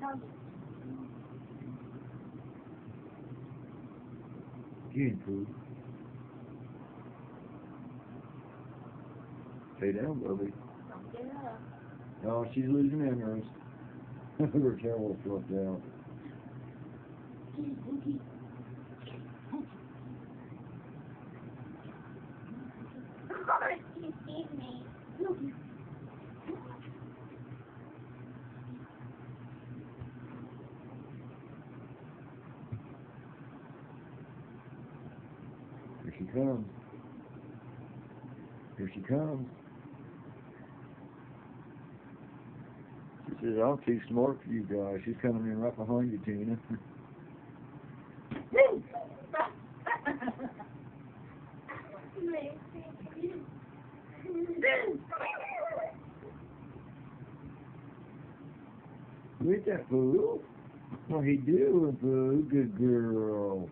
Get in, Pooh. Stay down, Bubby. Oh, she's losing interest. Her tail will fluffed out. You she comes. Here she comes. She says, I'm too smart for you guys. She's coming in right behind you, Tina. Look at that, Pooh. What he doing, Pooh? Good girl.